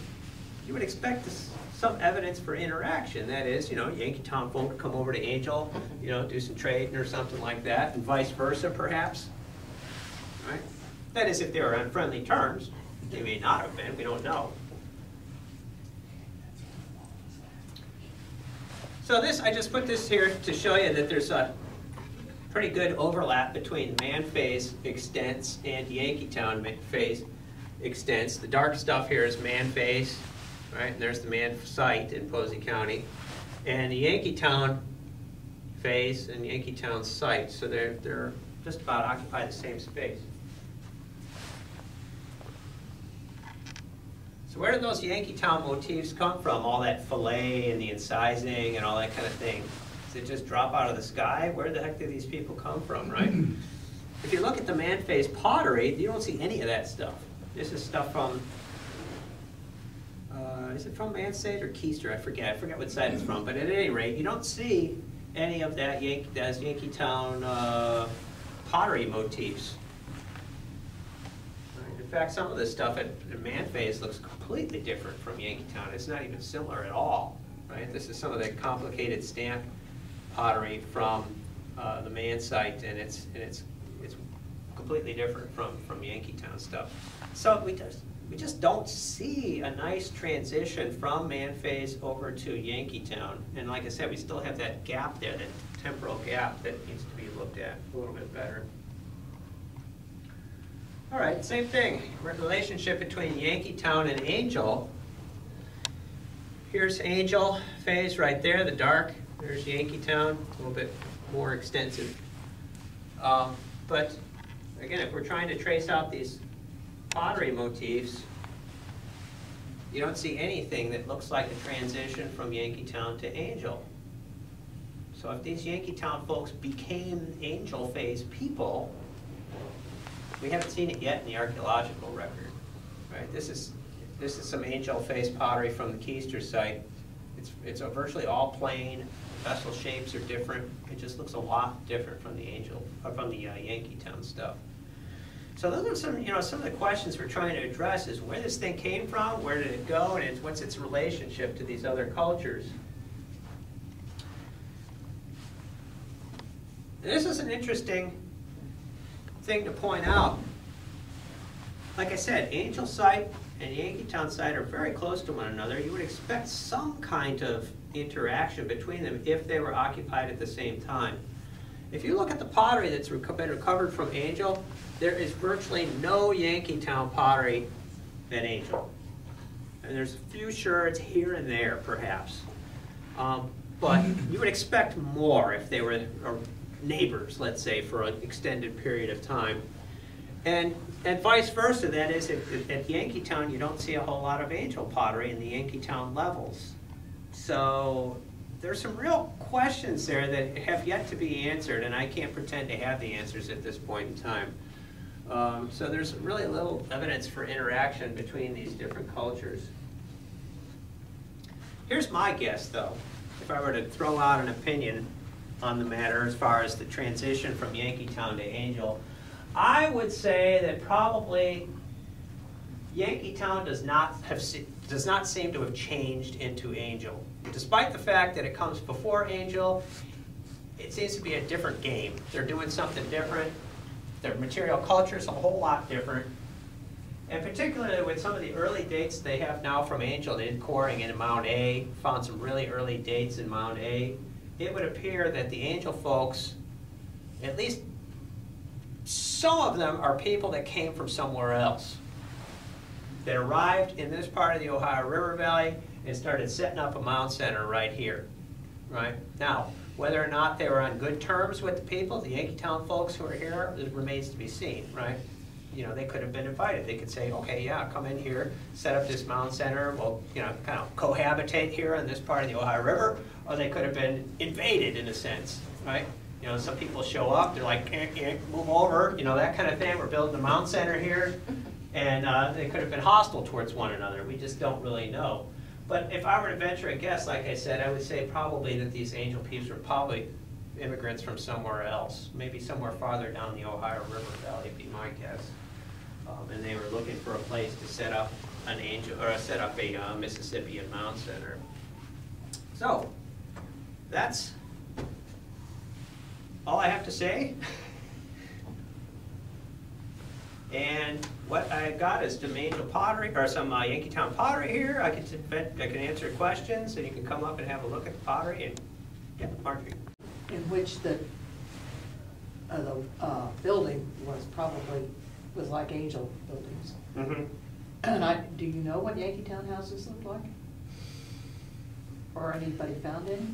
you would expect some evidence for interaction. That is, you know, Yankee Yankeetown folk come over to Angel, you know, do some trading or something like that, and vice versa, perhaps. Right? That is, if they were on friendly terms. They may not have been, we don't know. So this, I just put this here to show you that there's a pretty good overlap between Mann phase extents and Yankeetown ma- phase extents. The dark stuff here is Mann phase, right? And there's the Mann site in Posey County. And the Yankeetown phase and Yankeetown site, so they're, they're just about occupy the same space. So where did those Yankeetown motifs come from? All that fillet and the incising and all that kind of thing? Does it just drop out of the sky? Where the heck do these people come from, right? if you look at the Mann phase pottery, you don't see any of that stuff. This is stuff from, uh, is it from Mann site or Keister? I forget. I forget what side it's from. But at any rate, you don't see any of that Yankee, those Yankeetown uh, pottery motifs. Fact, some of this stuff at at Mann Phase looks completely different from Yankeetown. It's not even similar at all, right? This is some of the complicated stamp pottery from uh, the Mann site, and it's, and it's, it's completely different from, from Yankeetown stuff. So we just, we just don't see a nice transition from Mann Phase over to Yankeetown. And like I said, we still have that gap there, that temporal gap that needs to be looked at a little bit better. All right, same thing, relationship between Yankeetown and Angel. Here's Angel phase right there, the dark. There's Yankeetown, a little bit more extensive. Um, But again, if we're trying to trace out these pottery motifs, you don't see anything that looks like a transition from Yankeetown to Angel. So if these Yankeetown folks became Angel phase people, we haven't seen it yet in the archaeological record, right? This is, this is some angel phase pottery from the Keister site. It's, it's virtually all plain, vessel shapes are different. It just looks a lot different from the angel, uh, from the uh, Yankeetown stuff. So those are some, you know, some of the questions we're trying to address is where this thing came from, where did it go, and it's, what's its relationship to these other cultures. And this is an interesting thing to point out. Like I said, Angel Site and Yankeetown Site are very close to one another. You would expect some kind of interaction between them if they were occupied at the same time. If you look at the pottery that's been recovered from Angel, there is virtually no Yankeetown pottery at Angel. And there's a few sherds here and there, perhaps. Um, but you would expect more if they were neighbors, let's say, for an extended period of time. And, and vice versa, that is, at, at Yankeetown, you don't see a whole lot of angel pottery in the Yankeetown levels. So there's some real questions there that have yet to be answered, and I can't pretend to have the answers at this point in time. Um, so there's really little evidence for interaction between these different cultures. Here's my guess, though, if I were to throw out an opinion on the matter as far as the transition from Yankeetown to Angel, I would say that probably Yankeetown does not have does not seem to have changed into Angel, despite the fact that it comes before Angel. It seems to be a different game. They're doing something different. Their material culture is a whole lot different. And particularly with some of the early dates they have now from Angel, they did coring in Mound A, found some really early dates in Mound A. It would appear that the Angel folks, at least some of them are people that came from somewhere else. That arrived in this part of the Ohio River Valley and started setting up a mound center right here, right? Now, whether or not they were on good terms with the people, the Yankeetown folks who are here, it remains to be seen, right? You know, they could have been invited. They could say, okay, yeah, come in here, set up this mound center, we'll, you know, kind of cohabitate here in this part of the Ohio River, or they could have been invaded in a sense, right? You know, some people show up, they're like, eh, eh, move over, you know, that kind of thing. We're building a mound center here. And uh, they could have been hostile towards one another. We just don't really know. But if I were to venture a guess, like I said, I would say probably that these Angel Peeps were probably immigrants from somewhere else, maybe somewhere farther down the Ohio River Valley, would be my guess. Um, and they were looking for a place to set up an Angel or set up a uh, Mississippian Mound Center. So that's all I have to say. And what I've got is some Angel pottery, or some uh, Yankeetown pottery here. I can, I can answer questions, and you can come up and have a look at the pottery, and, yeah, Marjorie. In which the, uh, the, uh, building was probably, was like angel buildings. Mm-hmm. And I, do you know what Yankeetown houses look like? Or anybody found any?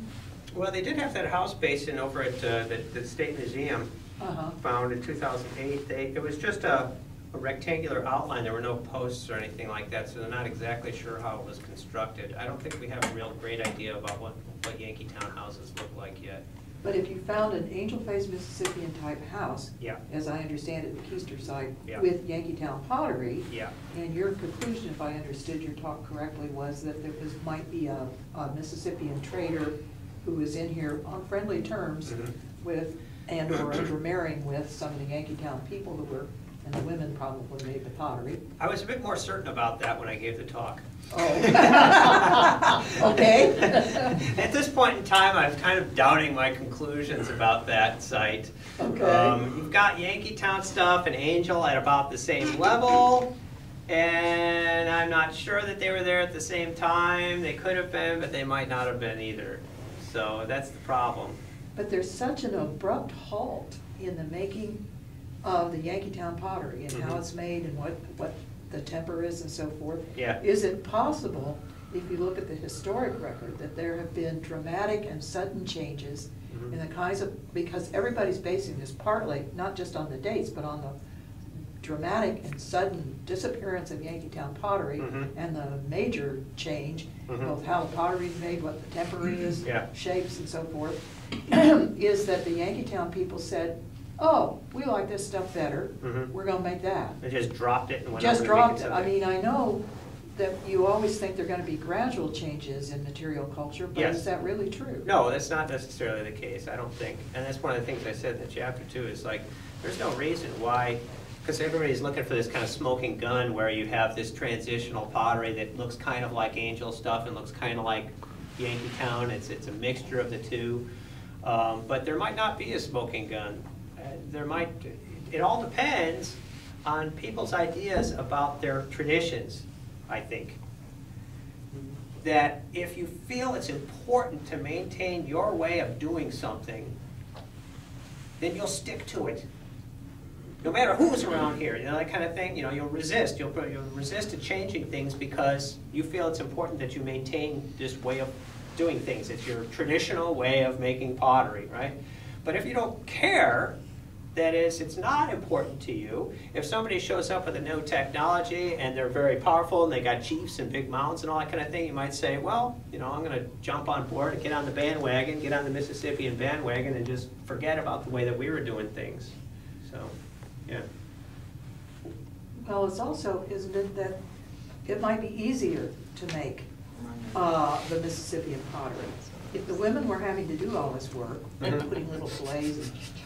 Well, they did have that house basin over at uh, the, the State Museum, Uh-huh. found in 2008. They, it was just a a rectangular outline, there were no posts or anything like that, so they're not exactly sure how it was constructed. I don't think we have a real great idea about what, what Yankeetown houses look like yet. But if you found an angel phase Mississippian type house. Yeah. As I understand it, the Keister site. Yeah. With Yankeetown pottery. Yeah. And your conclusion, if I understood your talk correctly, was that there was, might be a, a Mississippian trader who was in here on friendly terms Mhm. with, and or intermarrying with some of the Yankeetown people who were, and the women probably made the pottery. I was a bit more certain about that when I gave the talk. Oh. Okay. At this point in time, I'm kind of doubting my conclusions about that site. Okay. Um, You've got Yankeetown stuff and Angel at about the same level, and I'm not sure that they were there at the same time. They could have been, but they might not have been either. So that's the problem. But there's such an abrupt halt in the making of the Yankeetown pottery and how Mhm. it's made and what, what the temper is and so forth. Yeah. Is it possible, if you look at the historic record, that there have been dramatic and sudden changes in Mhm. the kinds of, because everybody's basing this partly, not just on the dates, but on the dramatic and sudden disappearance of Yankeetown pottery Mhm. and the major change Mhm. of how the pottery is made, what the temper is, Yeah. shapes and so forth, is that the Yankeetown people said, oh, we like this stuff better, Mhm. we're gonna make that. They just dropped it and went Just to making dropped it. I something. mean, I know that you always think there are gonna be gradual changes in material culture, but Yes. is that really true? No, that's not necessarily the case, I don't think. And that's one of the things I said in the chapter too, is like, there's no reason why, because everybody's looking for this kind of smoking gun where you have this transitional pottery that looks kind of like angel stuff and looks kind of like Yankeetown. It's, it's a mixture of the two. Um, but there might not be a smoking gun. Uh, There might, it all depends on people's ideas about their traditions, I think that if you feel it's important to maintain your way of doing something, then you'll stick to it. No matter who's around here, you know, that kind of thing, you know, you'll resist. You'll, you'll resist to changing things because you feel it's important that you maintain this way of doing things. It's your traditional way of making pottery, right? But if you don't care, that is, it's not important to you. If somebody shows up with a new technology and they're very powerful and they got chiefs and big mounds and all that kind of thing, you might say, well, you know, I'm going to jump on board and get on the bandwagon, get on the Mississippian bandwagon and just forget about the way that we were doing things. So, yeah. Well, it's also, isn't it, that it might be easier to make uh, the Mississippian pottery. If the women were having to do all this work, and Mhm. putting little fillets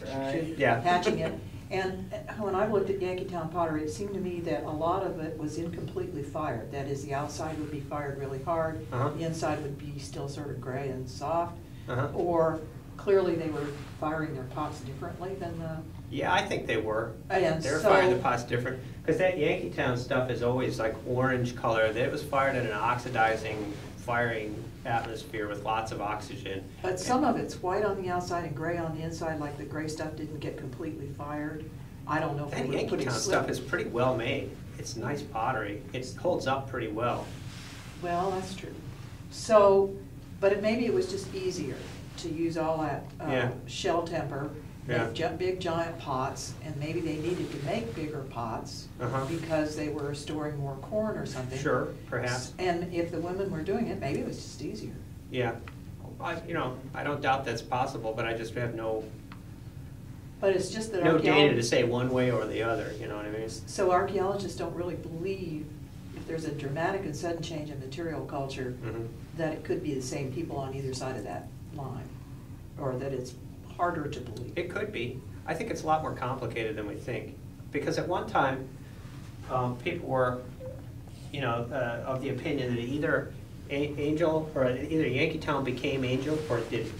and Right. Yeah. hatching it, and when I looked at Yankeetown pottery, it seemed to me that a lot of it was incompletely fired. That is, the outside would be fired really hard, Uh-huh. the inside would be still sort of gray and soft. Uh-huh. Or clearly they were firing their pots differently than the Yeah, I think they were. Oh, and They were firing the pots different, because that Yankeetown stuff is always like orange color. It was fired in an oxidizing, firing atmosphere with lots of oxygen. But some of it's white on the outside and gray on the inside, like the gray stuff didn't get completely fired. I don't know if That they were putting Yankeetown slip. stuff is pretty well made. It's nice pottery. It holds up pretty well. Well, that's true. So, but it, maybe it was just easier to use all that, uh, Yeah. shell temper, Yeah. make big giant pots, and maybe they needed to make bigger pots Uh-huh. because they were storing more corn or something. Sure, perhaps. And if the women were doing it, maybe it was just easier. Yeah. I, you know, I don't doubt that's possible, but I just have no, But it's just that no data to say one way or the other, you know what I mean? so archaeologists don't really believe if there's a dramatic and sudden change in material culture, Mhm. that it could be the same people on either side of that line, or that it's harder to believe. It could be. I think it's a lot more complicated than we think. Because at one time, um, people were, you know, uh, of the opinion that either A- Angel, or either Yankeetown became Angel or it didn't.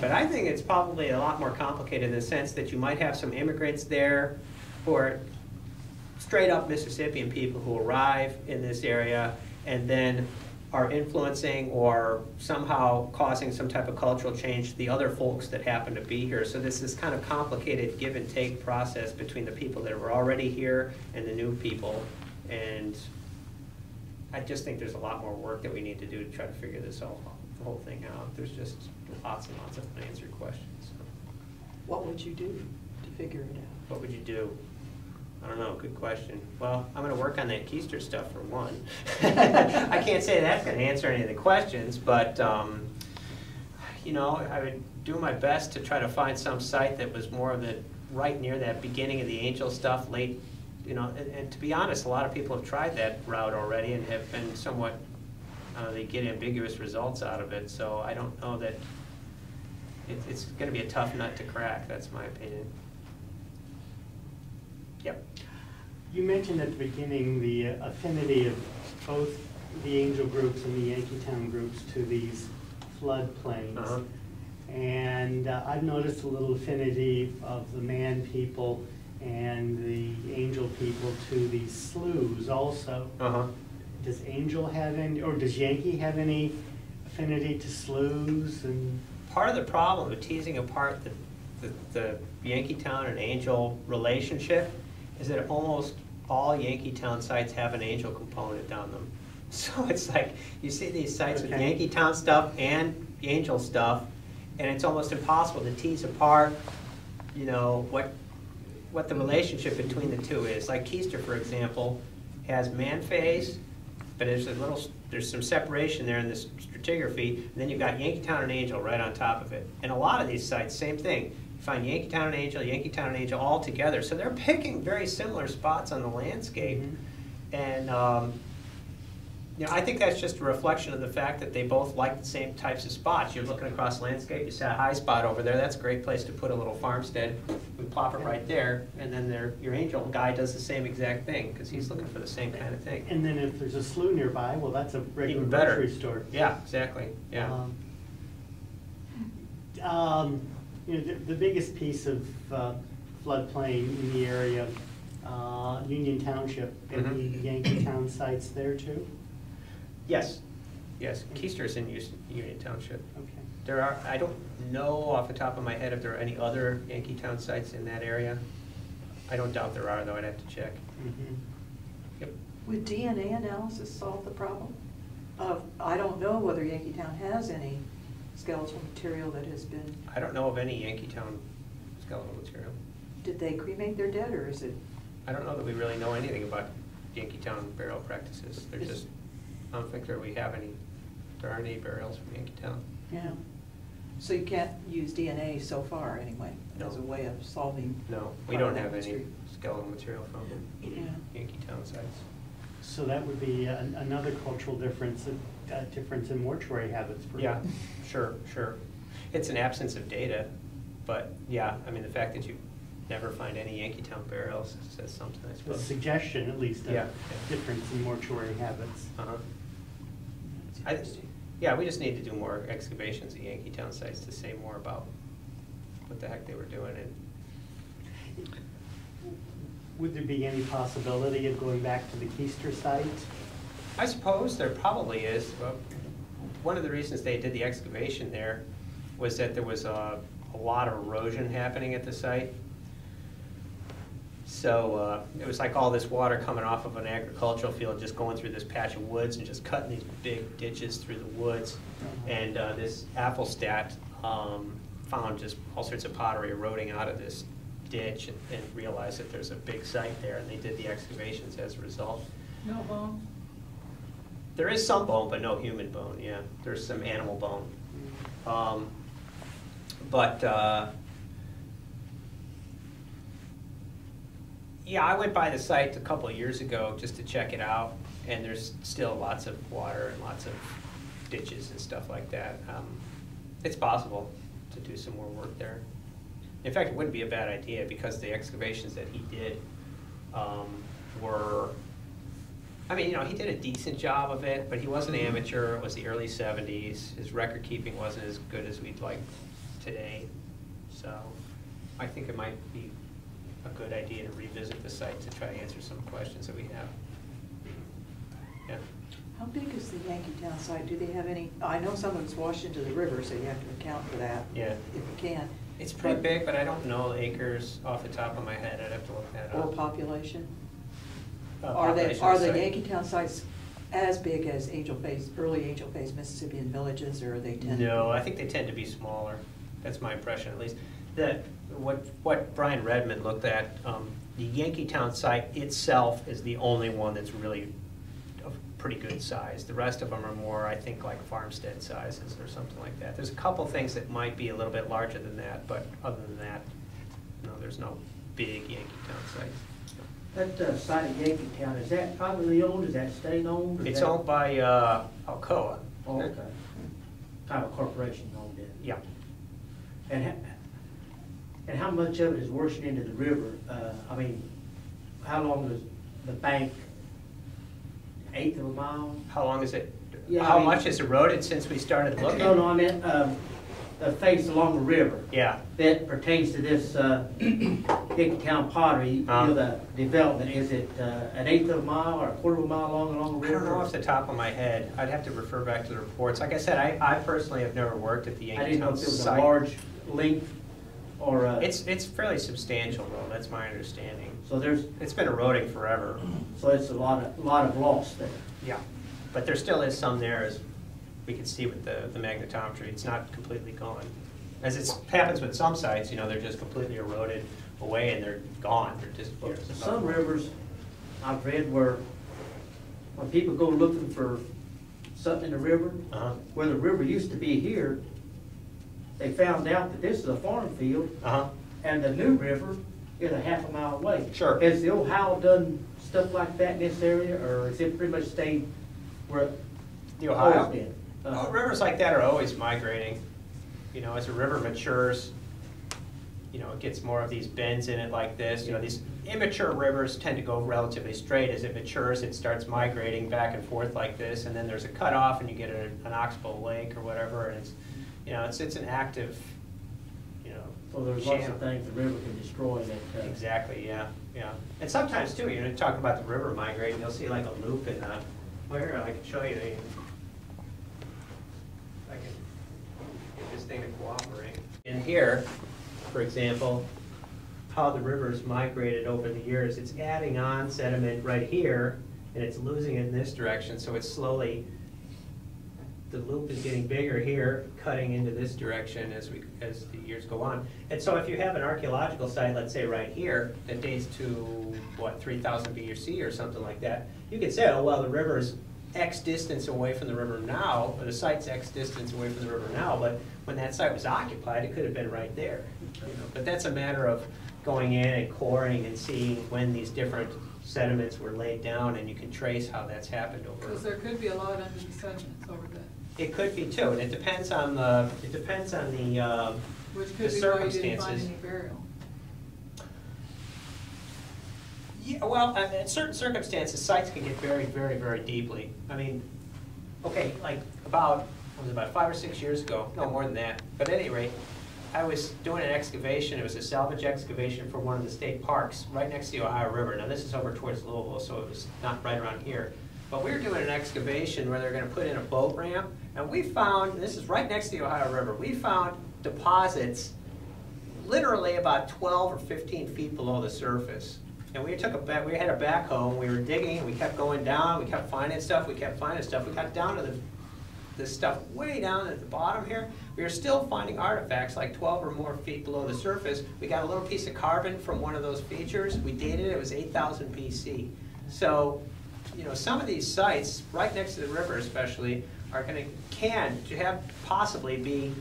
But I think it's probably a lot more complicated in the sense that you might have some immigrants there who are straight up Mississippian people who arrive in this area and then are influencing or somehow causing some type of cultural change to the other folks that happen to be here. So this is kind of complicated give and take process between the people that were already here and the new people. And I just think there's a lot more work that we need to do to try to figure this whole, whole thing out. There's just lots and lots of unanswered questions. What would you do to figure it out? What would you do? I don't know, good question. Well, I'm gonna work on that Keister stuff for one. I can't say that's gonna answer any of the questions, but, um, you know, I would do my best to try to find some site that was more of the, right near that beginning of the angel stuff, late, you know, and, and to be honest, a lot of people have tried that route already and have been somewhat, uh, they get ambiguous results out of it, so I don't know that, it, it's gonna be a tough nut to crack, that's my opinion. Yep. You mentioned at the beginning the affinity of both the Angel groups and the Yankeetown groups to these Uh-huh. And uh, I've noticed a little affinity of the Mann people and the Angel people to these sloughs also. Uh-huh. Does Angel have any, or does Yankee have any affinity to sloughs and? Part of the problem with teasing apart the, the, the Yankeetown and Angel relationship is that almost all Yankeetown sites have an Angel component on them. So it's like, you see these sites with Okay. Yankeetown stuff and Angel stuff, and it's almost impossible to tease apart, you know, what, what the relationship between the two is. Like Keister, for example, has Mann phase, but there's a little, there's some separation there in this stratigraphy, and then you've got Yankeetown and Angel right on top of it. And a lot of these sites, same thing. You find Yankeetown and Angel, Yankeetown and Angel all together, so they're picking very similar spots on the landscape. Mhm. And, um, you know, I think that's just a reflection of the fact that they both like the same types of spots. You're looking across landscape, you see a high spot over there, that's a great place to put a little farmstead. We plop it right there, and then there, your angel guy does the same exact thing, because he's looking for the same kind of thing. And then if there's a slough nearby, well, that's a regular Even better. grocery store. Yeah, exactly, yeah. Um, Um, you know, the, the biggest piece of uh, floodplain in the area, uh, Union Township, Mhm. any Yankeetown sites there too? Yes, yes, Keister's in Union Township. Okay. There are, I don't know off the top of my head if there are any other Yankeetown sites in that area. I don't doubt there are, though, I'd have to check. Mhm. Yep. Would DNA analysis solve the problem? Of, I don't know whether Yankeetown has any skeletal material that has been, I don't know of any Yankeetown skeletal material. did they cremate their dead, or is it? I don't know that we really know anything about Yankeetown burial practices. They're Is- just, I don't think that we have any, there aren't any burials from Yankeetown. Yeah. So you can't use DNA so far, anyway, as a way of solving? No, we part of don't that have any mystery. skeletal material from Yeah. Yankeetown sites. So that would be an- another cultural difference, a a difference in mortuary habits. for- Yeah, sure, sure. It's an absence of data, but yeah, I mean, the fact that you never find any Yankeetown burials says something, I A suppose. suggestion, at least, Yeah. of difference in mortuary habits. Uh-huh. I, yeah, we just need to do more excavations at Yankeetown sites to say more about what the heck they were doing. And Would there be any possibility of going back to the Keister site? I suppose there probably is. One of the reasons they did the excavation there was that there was a, a lot of erosion happening at the site. So uh, it was like all this water coming off of an agricultural field, just going through this patch of woods and just cutting these big ditches through the woods. And uh, this Appelstadt um, found just all sorts of pottery eroding out of this ditch and- and realized that there's a big site there, and they did the excavations as a result. No bone? There is some bone, but no human bone, yeah. There's some animal bone. Um, But, uh, yeah, I went by the site a couple years ago just to check it out, and there's still lots of water and lots of ditches and stuff like that. Um, It's possible to do some more work there. In fact, it wouldn't be a bad idea, because the excavations that he did um, were I mean, you know, he did a decent job of it, but he was an amateur, it was the early seventies, his record keeping wasn't as good as we'd like today. So I think it might be a good idea to revisit the site to try to answer some questions that we have. Yeah. How big is the Yankeetown site? Do they have any, I know some of it's washed into the river, so you have to account for that. Yeah. If you can. It's pretty But- big, but I don't know acres off the top of my head, I'd have to look that Or up. population? Uh, Are they, are the site. Yankeetown sites as big as Angel Phase, early Angel Phase Mississippian villages, or are they tend? No, I think they tend to be smaller. That's my impression, at least. The, what, what Brian Redmond looked at, um, the Yankeetown site itself is the only one that's really of pretty good size. The rest of them are more, I think, like farmstead sizes or something like that. There's a couple things that might be a little bit larger than that, but other than that, no, there's no big Yankeetown sites. That uh, site at Yankeetown, is that privately owned, is that state owned? It's owned by, uh, Alcoa. Oh, okay. Kind of a corporation owned it. Yeah. And, ha- and how much of it is washing into the river? Uh, I mean, how long is the bank? Eighth of a mile? How long is it, Yeah, I how mean- much has eroded since we started looking? No, no, I meant, um, the face along the river. Yeah. That pertains to this, uh, Yankeetown pottery, you Uh. know, the development, is it, uh, an eighth of a mile or a quarter of a mile long along the river? I don't know off the top of my head. I'd have to refer back to the reports. Like I said, I, I personally have never worked at the I didn't know if it was a large length or, uh, It's, it's fairly substantial though, that's my understanding. so there's, It's been eroding forever. so it's a lot of, lot of loss there. Yeah. But there still is some there as we can see with the, the magnetometry. It's not completely gone. As it happens with some sites, you know, they're just completely eroded away and they're gone, they're disappeared. Some rivers, I've read where, when people go looking for something in the river, Uh-huh, where the river used to be here, they found out that this is a farm field, uh-huh. and the new river is a half a mile away. Sure. Has the Howell done stuff like that in this area, or has it pretty much stayed where The Ohio? always been? Uh, rivers like that are always migrating. You know, as a river matures, you know, it gets more of these bends in it like this. You know, these immature rivers tend to go relatively straight. As it matures, it starts migrating back and forth like this, and then there's a cutoff, and you get a- an oxbow lake or whatever, and it's, you know, it's, it's an active, you know, So there's lots of things the river can destroy that. uh, Exactly, yeah, yeah. And sometimes too, you know, talking about the river migrating, you'll see like a loop in, uh, well, here, I can show you the, I can this thing to cooperate. In here, for example, how the river's migrated over the years, it's adding on sediment right here, and it's losing it in this direction, so it's slowly, the loop is getting bigger here, cutting into this direction as we, as the years go on. And so if you have an archaeological site, let's say right here, that dates to, what, three thousand BC or something like that, you could say, oh, well, the river's X distance away from the river now, or the site's X distance away from the river now, but when that site was occupied, it could have been right there. you know. But that's a matter of going in and coring and seeing when these different sediments were laid down, and you can trace how that's happened over. Because there could be a lot under the sediments over there, It could be too, and it depends on the, it depends on the, um, which The could be why you didn't find any burial. yeah, well, uh, in certain circumstances, sites can get buried very, very deeply. I mean, okay, like about, what was about five or six years ago, no more than that, but at any rate, I was doing an excavation, it was a salvage excavation for one of the state parks, right next to the Ohio River. Now, this is over towards Louisville, so it was not right around here. But we were doing an excavation where they're gonna put in a boat ramp, and we found, and this is right next to the Ohio River, we found deposits literally about twelve or fifteen feet below the surface. And we took a, we had a backhoe, and we were digging, we kept going down, we kept finding stuff, we kept finding stuff. We got down to the, this stuff way down at the bottom here. We are still finding artifacts like twelve or more feet below the surface. We got a little piece of carbon from one of those features. We dated it, it was eight thousand BC. So, you know, some of these sites, right next to the river especially, are gonna, can, to have possibly be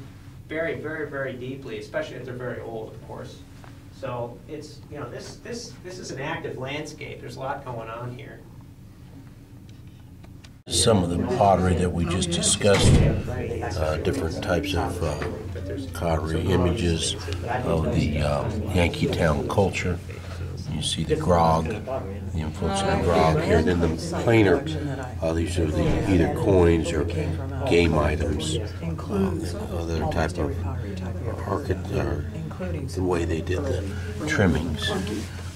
buried very, very deeply, especially if they're very old, of course. So it's, you know, this, this, this is an active landscape, there's a lot going on here. Some of the pottery that we just discussed, uh, different types of uh, pottery images of the uh, Yankeetown culture. You see the grog, the influence of the grog here, then the plainer, uh, these are the either coins or game items, um, other type of archi- or the way they did the trimmings.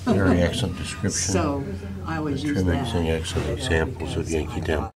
Very excellent description. So I always use that. Trimmings and excellent examples of Yankeetown